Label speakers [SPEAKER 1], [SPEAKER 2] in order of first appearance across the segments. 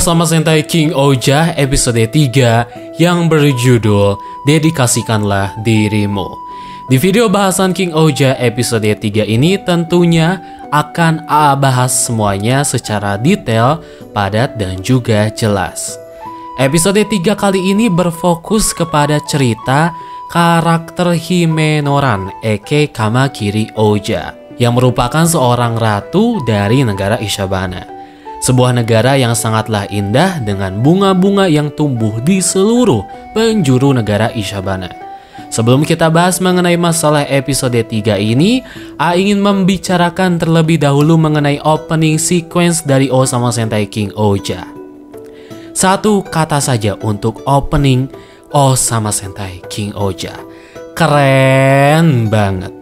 [SPEAKER 1] Sama Sentai King Oja episode 3 yang berjudul Dedikasikanlah Dirimu. Di video bahasan King Oja episode 3 ini tentunya akan A bahas semuanya secara detail, padat dan juga jelas. Episode 3 kali ini berfokus kepada cerita karakter Himenoran Eke Kamakiri Oja yang merupakan seorang ratu dari negara Ishabana. Sebuah negara yang sangatlah indah dengan bunga-bunga yang tumbuh di seluruh penjuru negara Ishabana. Sebelum kita bahas mengenai masalah episode 3 ini, A ingin membicarakan terlebih dahulu mengenai opening sequence dari Osama Sentai King Oja. Satu kata saja untuk opening Osama Sentai King Oja. Keren banget.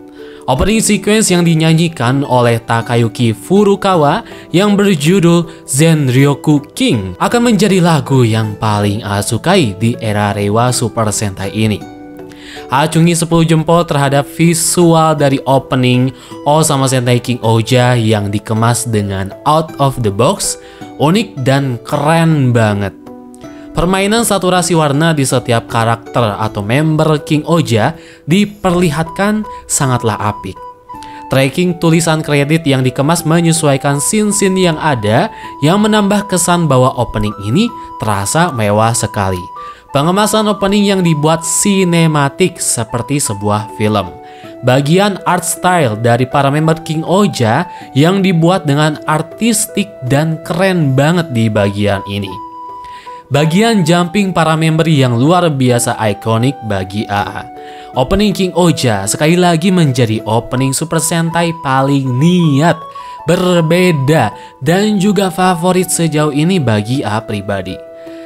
[SPEAKER 1] Opening sequence yang dinyanyikan oleh Takayuki Furukawa yang berjudul Zenryoku King akan menjadi lagu yang paling A sukai di era Rewa Super Sentai ini. Acungi 10 jempol terhadap visual dari opening O sama Sentai King Oja yang dikemas dengan out of the box, unik dan keren banget. Permainan saturasi warna di setiap karakter atau member King Oja diperlihatkan sangatlah apik. Tracking tulisan kredit yang dikemas menyesuaikan scene-scene yang ada yang menambah kesan bahwa opening ini terasa mewah sekali. Pengemasan opening yang dibuat sinematik seperti sebuah film. Bagian art style dari para member King Oja yang dibuat dengan artistik dan keren banget di bagian ini. Bagian jumping para member yang luar biasa ikonik bagi AA. Opening King Oja sekali lagi menjadi opening Super Sentai paling niat, berbeda, dan juga favorit sejauh ini bagi A pribadi.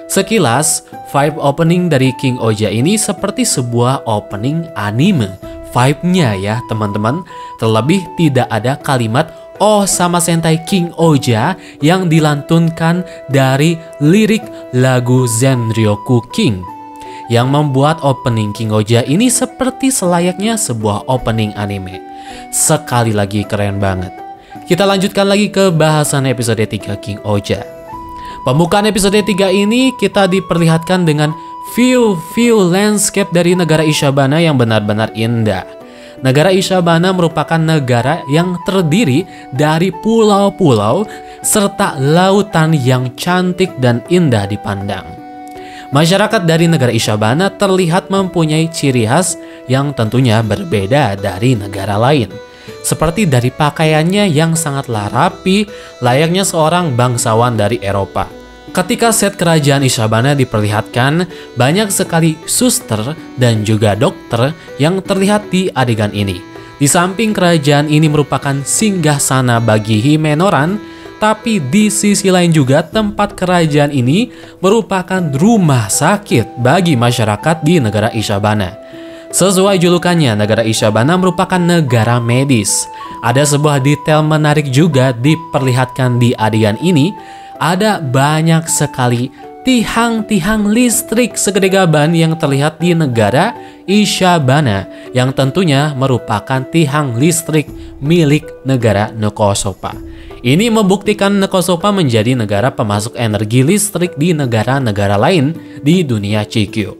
[SPEAKER 1] Sekilas, vibe opening dari King Oja ini seperti sebuah opening anime. Vibe-nya ya teman-teman, terlebih tidak ada kalimat Oh sama Sentai King Oja yang dilantunkan dari lirik lagu Zenryoku King yang membuat opening King Oja ini seperti selayaknya sebuah opening anime. Sekali lagi keren banget. Kita lanjutkan lagi ke bahasan episode 3 King Oja. Pembukaan episode 3 ini kita diperlihatkan dengan view-view landscape dari negara Ishabana yang benar-benar indah. Negara Ishabana merupakan negara yang terdiri dari pulau-pulau serta lautan yang cantik dan indah dipandang. Masyarakat dari negara Ishabana terlihat mempunyai ciri khas yang tentunya berbeda dari negara lain. Seperti dari pakaiannya yang sangatlah rapi, layaknya seorang bangsawan dari Eropa. Ketika set kerajaan Ishabana diperlihatkan, banyak sekali suster dan juga dokter yang terlihat di adegan ini. Di samping kerajaan ini merupakan singgah sana bagi Himenoran, tapi di sisi lain juga tempat kerajaan ini merupakan rumah sakit bagi masyarakat di negara Ishabana. Sesuai julukannya, negara Ishabana merupakan negara medis. Ada sebuah detail menarik juga diperlihatkan di adegan ini, ada banyak sekali tiang-tiang listrik segede gaban yang terlihat di negara Ishabana yang tentunya merupakan tiang listrik milik negara Nekosopa. Ini membuktikan Nekosopa menjadi negara pemasok energi listrik di negara-negara lain di dunia Chikyu.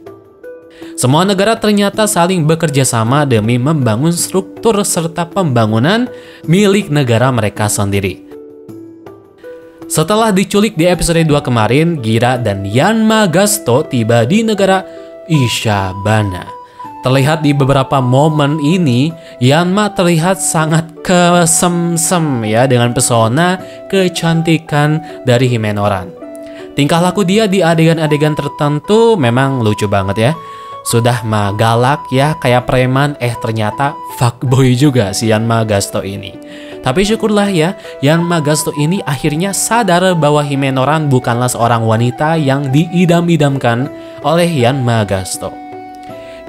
[SPEAKER 1] Semua negara ternyata saling bekerja sama demi membangun struktur serta pembangunan milik negara mereka sendiri. Setelah diculik di episode 2 kemarin, Gira dan Yanma Gasto tiba di negara Ishabana. Terlihat di beberapa momen ini, Yanma terlihat sangat kesemsem ya dengan pesona kecantikan dari Himenoran. Tingkah laku dia di adegan-adegan tertentu memang lucu banget ya. Sudah mah galak ya kayak preman, eh ternyata fuckboy juga si Yanma Gasto ini. Tapi syukurlah ya, Yan Magasto ini akhirnya sadar bahwa Himenoran bukanlah seorang wanita yang diidam-idamkan oleh Yan Magasto.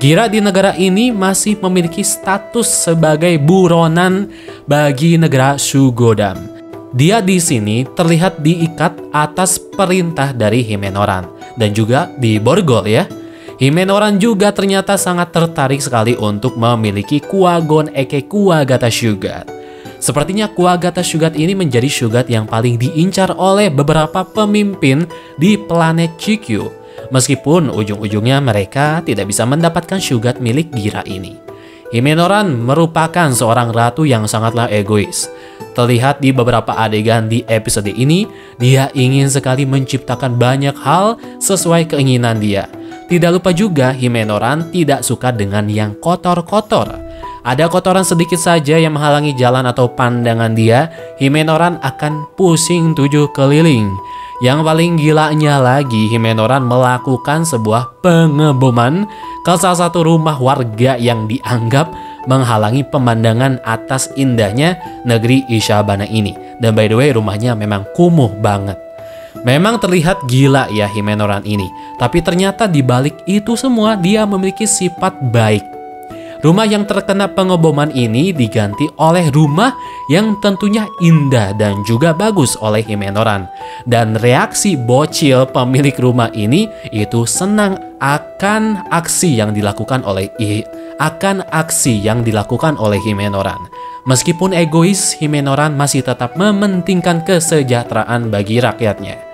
[SPEAKER 1] Gira di negara ini masih memiliki status sebagai buronan bagi negara Sugodam. Dia di sini terlihat diikat atas perintah dari Himenoran dan juga di Borgol ya. Himenoran juga ternyata sangat tertarik sekali untuk memiliki Kuagon Eke Kuagata Sugar. Sepertinya Kuagata Shugat ini menjadi Shugat yang paling diincar oleh beberapa pemimpin di planet Chikyu. Meskipun ujung-ujungnya mereka tidak bisa mendapatkan Shugat milik Gira ini. Himenoran merupakan seorang ratu yang sangatlah egois. Terlihat di beberapa adegan di episode ini, dia ingin sekali menciptakan banyak hal sesuai keinginan dia. Tidak lupa juga Himenoran tidak suka dengan yang kotor-kotor. Ada kotoran sedikit saja yang menghalangi jalan atau pandangan dia, Himenoran akan pusing tujuh keliling. Yang paling gilanya lagi, Himenoran melakukan sebuah pengeboman ke salah satu rumah warga yang dianggap menghalangi pemandangan atas indahnya negeri Ishabana ini. Dan by the way, rumahnya memang kumuh banget. Memang terlihat gila ya Himenoran ini, tapi ternyata di balik itu semua dia memiliki sifat baik. Rumah yang terkena pengeboman ini diganti oleh rumah yang tentunya indah dan juga bagus oleh Himenoran. Dan reaksi bocil pemilik rumah ini itu senang akan aksi yang dilakukan oleh I, akan aksi yang dilakukan oleh Himenoran. Meskipun egois, Himenoran masih tetap mementingkan kesejahteraan bagi rakyatnya.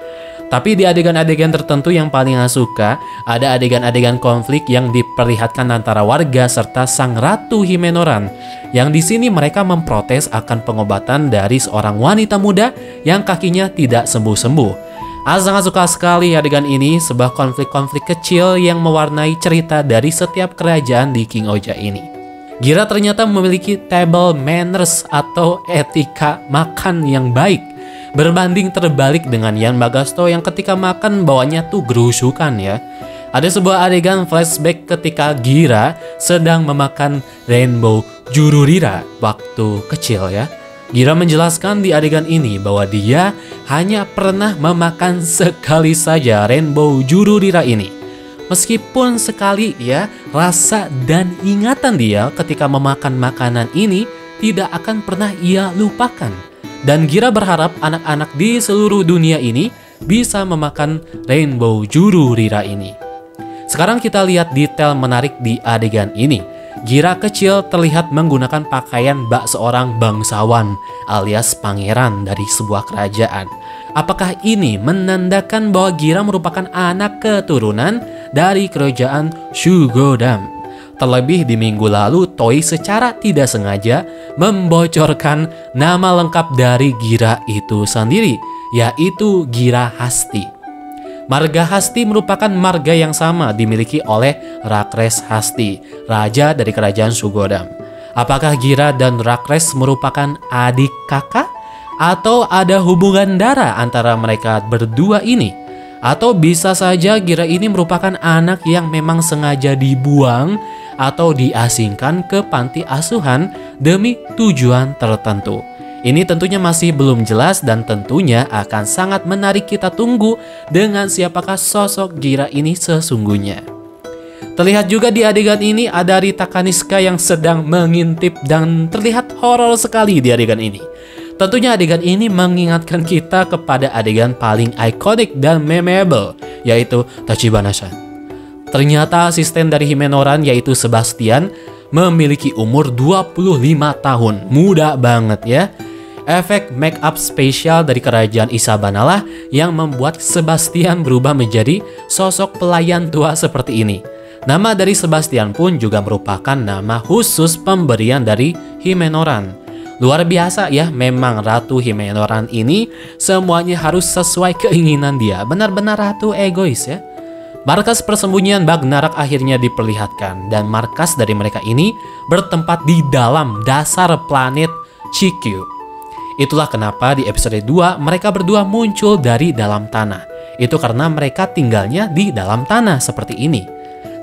[SPEAKER 1] Tapi di adegan-adegan tertentu yang paling aku suka, ada adegan-adegan konflik yang diperlihatkan antara warga serta sang ratu Himenoran. Yang di sini mereka memprotes akan pengobatan dari seorang wanita muda yang kakinya tidak sembuh-sembuh. Aku sangat suka sekali adegan ini, sebuah konflik-konflik kecil yang mewarnai cerita dari setiap kerajaan di King Oja ini. Gira ternyata memiliki table manners atau etika makan yang baik Berbanding terbalik dengan Yan Bagasto yang ketika makan bawanya tuh gerusukan ya. Ada sebuah adegan flashback ketika Gira sedang memakan Rainbow Jururira waktu kecil ya. Gira menjelaskan di adegan ini bahwa dia hanya pernah memakan sekali saja Rainbow Jururira ini. Meskipun sekali ya, rasa dan ingatan dia ketika memakan makanan ini tidak akan pernah ia lupakan. Dan Gira berharap anak-anak di seluruh dunia ini bisa memakan rainbow juru rira ini. Sekarang kita lihat detail menarik di adegan ini. Gira kecil terlihat menggunakan pakaian bak seorang bangsawan alias pangeran dari sebuah kerajaan. Apakah ini menandakan bahwa Gira merupakan anak keturunan dari kerajaan Shugodam? Terlebih di minggu lalu, Toy secara tidak sengaja membocorkan nama lengkap dari Gira itu sendiri, yaitu Gira Hasti. Marga Hasti merupakan marga yang sama dimiliki oleh Rakres Hasti, raja dari kerajaan Sugodam. Apakah Gira dan Rakres merupakan adik kakak? Atau ada hubungan darah antara mereka berdua ini? Atau bisa saja Gira ini merupakan anak yang memang sengaja dibuang atau diasingkan ke panti asuhan demi tujuan tertentu. Ini tentunya masih belum jelas dan tentunya akan sangat menarik kita tunggu dengan siapakah sosok Gira ini sesungguhnya. Terlihat juga di adegan ini ada Rita Kaniska yang sedang mengintip dan terlihat horor sekali di adegan ini. Tentunya adegan ini mengingatkan kita kepada adegan paling ikonik dan memorable, yaitu Tachibana-san. Ternyata asisten dari Himenoran yaitu Sebastian memiliki umur 25 tahun. Muda banget ya. Efek make up spesial dari kerajaan Isabana lah yang membuat Sebastian berubah menjadi sosok pelayan tua seperti ini. Nama dari Sebastian pun juga merupakan nama khusus pemberian dari Himenoran. Luar biasa ya, memang Ratu Himenoran ini semuanya harus sesuai keinginan dia. Benar-benar ratu egois ya. Markas persembunyian Bagnarak akhirnya diperlihatkan dan markas dari mereka ini bertempat di dalam dasar planet Chikyu. Itulah kenapa di episode 2 mereka berdua muncul dari dalam tanah. Itu karena mereka tinggalnya di dalam tanah seperti ini.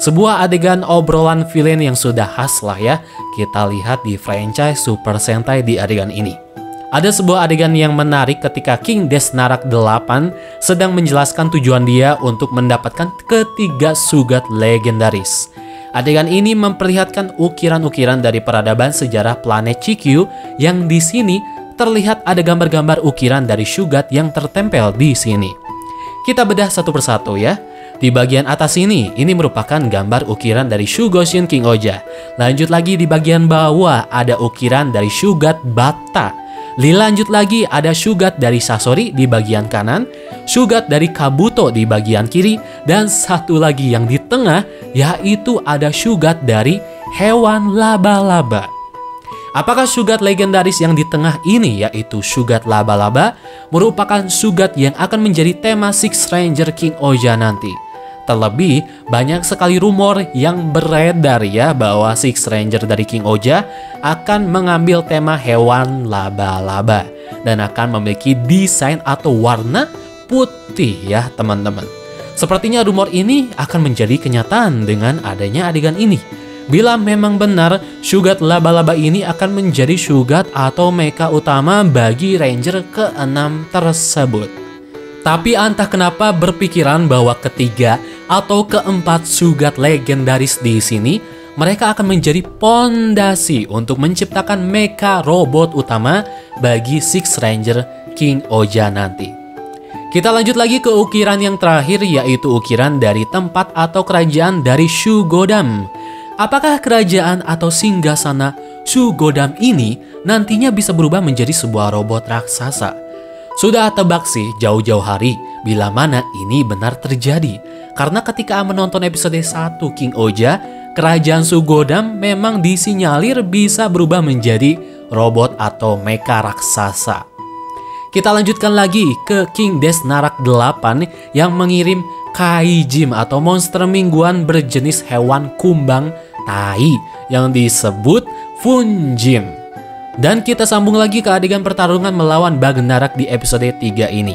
[SPEAKER 1] Sebuah adegan obrolan villain yang sudah khas lah ya kita lihat di franchise Super Sentai di adegan ini. Ada sebuah adegan yang menarik ketika King Desnarak VIII sedang menjelaskan tujuan dia untuk mendapatkan ketiga sugat legendaris. Adegan ini memperlihatkan ukiran-ukiran dari peradaban sejarah planet Chikyu yang di sini terlihat ada gambar-gambar ukiran dari sugat yang tertempel di sini. Kita bedah satu persatu ya. Di bagian atas ini, ini merupakan gambar ukiran dari Shugoshin King Oja. Lanjut lagi di bagian bawah ada ukiran dari Shugat Bata. Dilanjut lagi ada Shugat dari Sasori di bagian kanan, Shugat dari Kabuto di bagian kiri, dan satu lagi yang di tengah yaitu ada Shugat dari hewan laba-laba. Apakah Sugat legendaris yang di tengah ini yaitu Sugat Laba-Laba merupakan Sugat yang akan menjadi tema Six Ranger King Oja nanti? Terlebih, banyak sekali rumor yang beredar ya bahwa Six Ranger dari King Oja akan mengambil tema hewan laba-laba dan akan memiliki desain atau warna putih ya teman-teman. Sepertinya rumor ini akan menjadi kenyataan dengan adanya adegan ini. Bila memang benar, Shugat laba-laba ini akan menjadi Shugat atau mecha utama bagi Ranger ke-6 tersebut. Tapi entah kenapa berpikiran bahwa ketiga atau keempat Shugat legendaris di sini mereka akan menjadi pondasi untuk menciptakan mecha robot utama bagi Six Ranger King Oja nanti. Kita lanjut lagi ke ukiran yang terakhir yaitu ukiran dari tempat atau kerajaan dari Shugodam. Apakah kerajaan atau singgasana Sugodam ini nantinya bisa berubah menjadi sebuah robot raksasa? Sudah tebak sih jauh-jauh hari bila mana ini benar terjadi. Karena ketika menonton episode 1 King Oja, kerajaan Sugodam memang disinyalir bisa berubah menjadi robot atau mecha raksasa. Kita lanjutkan lagi ke King Desnarak 8 yang mengirim Kaijim atau monster mingguan berjenis hewan kumbang tai yang disebut Funjim. Dan kita sambung lagi ke adegan pertarungan melawan Bagnarak di episode 3 ini.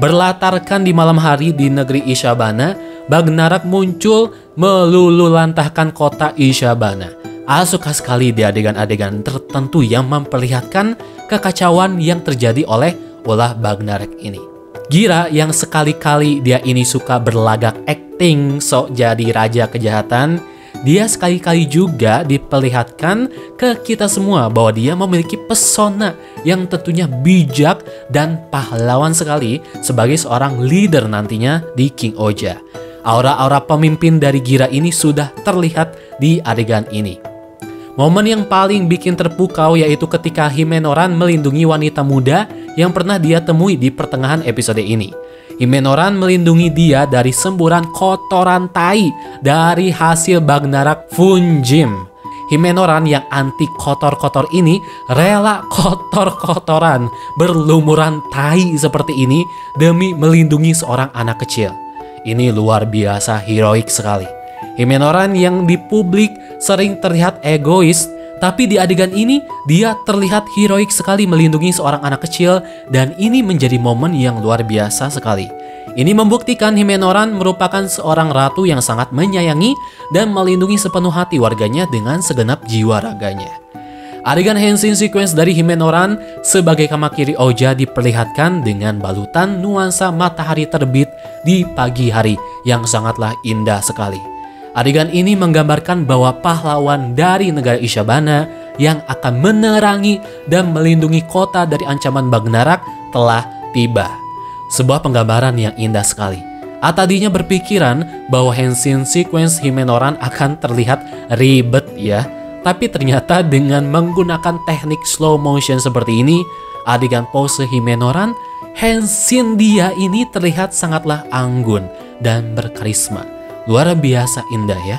[SPEAKER 1] Berlatarkan di malam hari di negeri Ishabana, Bagnarak muncul melululantahkan kota Ishabana. A suka sekali di adegan-adegan tertentu yang memperlihatkan kekacauan yang terjadi oleh ulah Bagnarak ini. Gira yang sekali-kali dia ini suka berlagak acting sok jadi raja kejahatan, dia sekali-kali juga diperlihatkan ke kita semua bahwa dia memiliki pesona yang tentunya bijak dan pahlawan sekali sebagai seorang leader nantinya di King Oja. Aura-aura pemimpin dari Gira ini sudah terlihat di adegan ini. Momen yang paling bikin terpukau yaitu ketika Himenoran melindungi wanita muda yang pernah dia temui di pertengahan episode ini. Himenoran melindungi dia dari semburan kotoran tai dari hasil Bagnarak Funjim. Himenoran yang anti kotor-kotor ini rela kotor-kotoran berlumuran tai seperti ini demi melindungi seorang anak kecil. Ini luar biasa heroik sekali. Himenoran yang di publik sering terlihat egois tapi di adegan ini, dia terlihat heroik sekali melindungi seorang anak kecil dan ini menjadi momen yang luar biasa sekali. Ini membuktikan Himenoran merupakan seorang ratu yang sangat menyayangi dan melindungi sepenuh hati warganya dengan segenap jiwa raganya. Adegan Henshin sequence dari Himenoran sebagai Kamakiri Oja diperlihatkan dengan balutan nuansa matahari terbit di pagi hari yang sangatlah indah sekali. Adegan ini menggambarkan bahwa pahlawan dari negara Ishabana yang akan menerangi dan melindungi kota dari ancaman Bagnarak telah tiba. Sebuah penggambaran yang indah sekali. A berpikiran bahwa Henshin sequence Himenoran akan terlihat ribet ya, tapi ternyata dengan menggunakan teknik slow motion seperti ini, adegan pose Himenoran, Henshin dia ini terlihat sangatlah anggun dan berkarisma. Luar biasa indah ya.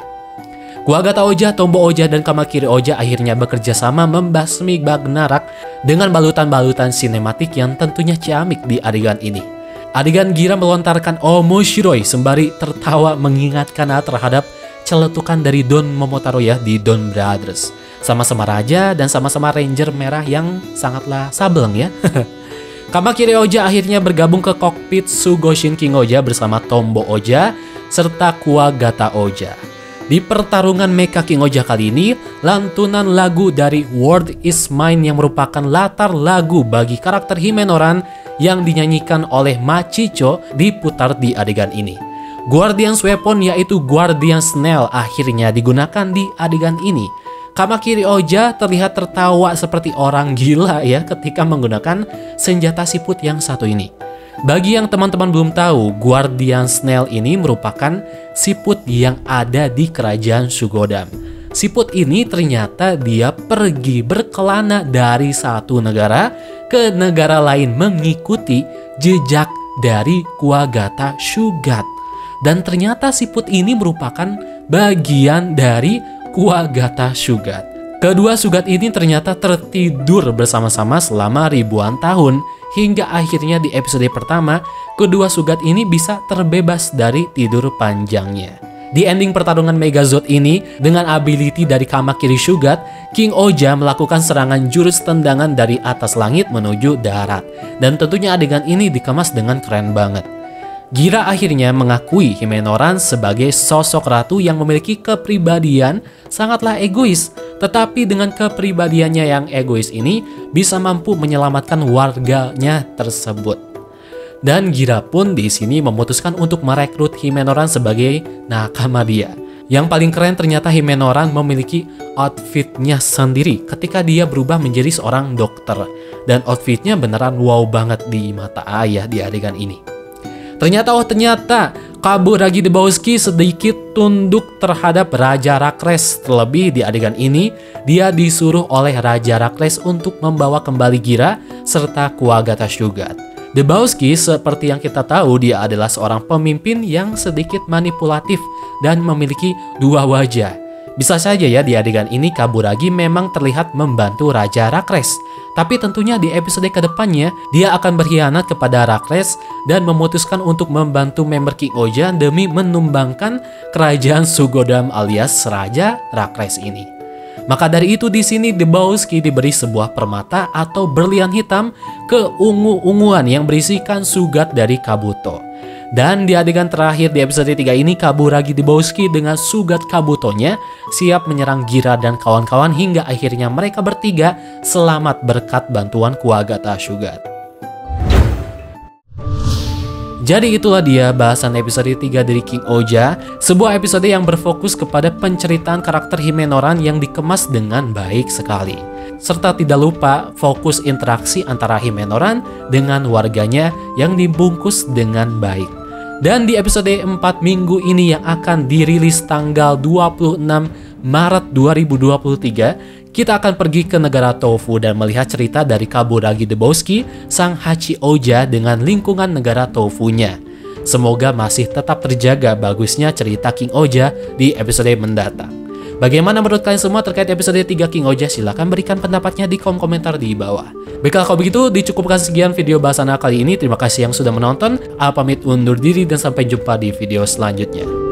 [SPEAKER 1] Kuagata Oja, Tombo Oja, dan Kamakiri Oja akhirnya bekerja sama membasmi Bagnarak dengan balutan-balutan sinematik yang tentunya ciamik di adegan ini. Adegan Gira melontarkan Omoshiroi sembari tertawa mengingatkan terhadap celetukan dari Don Momotaro ya di Don Brothers. Sama-sama raja dan sama-sama ranger merah yang sangatlah sableng ya. Kamakiri Oja akhirnya bergabung ke kokpit Sugoshin King Oja bersama Tombo Oja serta Kuagata Oja. Di pertarungan Mecha King Oja kali ini, lantunan lagu dari World Is Mine yang merupakan latar lagu bagi karakter Himenoran yang dinyanyikan oleh Machicho diputar di adegan ini. Guardian's Weapon yaitu Guardian Snail akhirnya digunakan di adegan ini. Kamakiri Oja terlihat tertawa seperti orang gila ya ketika menggunakan senjata siput yang satu ini. Bagi yang teman-teman belum tahu, Guardian Snail ini merupakan siput yang ada di kerajaan Sugodam. Siput ini ternyata dia pergi berkelana dari satu negara ke negara lain mengikuti jejak dari Kuagata Shugat. Dan ternyata siput ini merupakan bagian dari Kuagata Shugat. Kedua sugat ini ternyata tertidur bersama-sama selama ribuan tahun hingga akhirnya di episode pertama kedua sugat ini bisa terbebas dari tidur panjangnya. Di ending pertarungan Megazord ini, dengan ability dari Kamakiri Shugat, King Oja melakukan serangan jurus tendangan dari atas langit menuju darat. Dan tentunya adegan ini dikemas dengan keren banget. Gira akhirnya mengakui Himenoran sebagai sosok ratu yang memiliki kepribadian sangatlah egois, tetapi dengan kepribadiannya yang egois ini bisa mampu menyelamatkan warganya tersebut. Dan Gira pun di sini memutuskan untuk merekrut Himenoran sebagai nakama dia. Yang paling keren ternyata Himenoran memiliki outfitnya sendiri ketika dia berubah menjadi seorang dokter. Dan outfitnya beneran wow banget di mata ayah di adegan ini. Ternyata oh ternyata Ragi Debowski sedikit tunduk terhadap Raja Rakles. Terlebih di adegan ini, dia disuruh oleh Raja Rakles untuk membawa kembali Gira serta Kuagata Shugat. Debowski seperti yang kita tahu dia adalah seorang pemimpin yang sedikit manipulatif dan memiliki dua wajah. Bisa saja ya di adegan ini Kaburagi memang terlihat membantu Raja Rakles. Tapi tentunya di episode ke depannya dia akan berkhianat kepada Rakles dan memutuskan untuk membantu member King Oja demi menumbangkan kerajaan Sugodam alias Raja Rakles ini. Maka dari itu di sini Debowski diberi sebuah permata atau berlian hitam ke ungu-unguan yang berisikan sugat dari Kabuto. Dan di adegan terakhir di episode 3 ini Kaburagi Dibowski dengan Sugat Kabutonya siap menyerang Gira dan kawan-kawan hingga akhirnya mereka bertiga selamat berkat bantuan Kuagata Sugat. Jadi itulah dia bahasan episode 3 dari King Oja, sebuah episode yang berfokus kepada penceritaan karakter Himenoran yang dikemas dengan baik sekali. Serta tidak lupa fokus interaksi antara Himenoran dengan warganya yang dibungkus dengan baik. Dan di episode 4 minggu ini yang akan dirilis tanggal 26 Maret 2023, kita akan pergi ke negara Tofu dan melihat cerita dari Kaburagi Debowski, sang Hachi Oja dengan lingkungan negara Tofunya. Semoga masih tetap terjaga bagusnya cerita King Oja di episode mendatang. Bagaimana menurut kalian semua terkait episode 3 King Oja? Silahkan berikan pendapatnya di kolom komentar di bawah. Baiklah kalau begitu, dicukupkan sekian video bahasan kali ini. Terima kasih yang sudah menonton. A pamit undur diri dan sampai jumpa di video selanjutnya.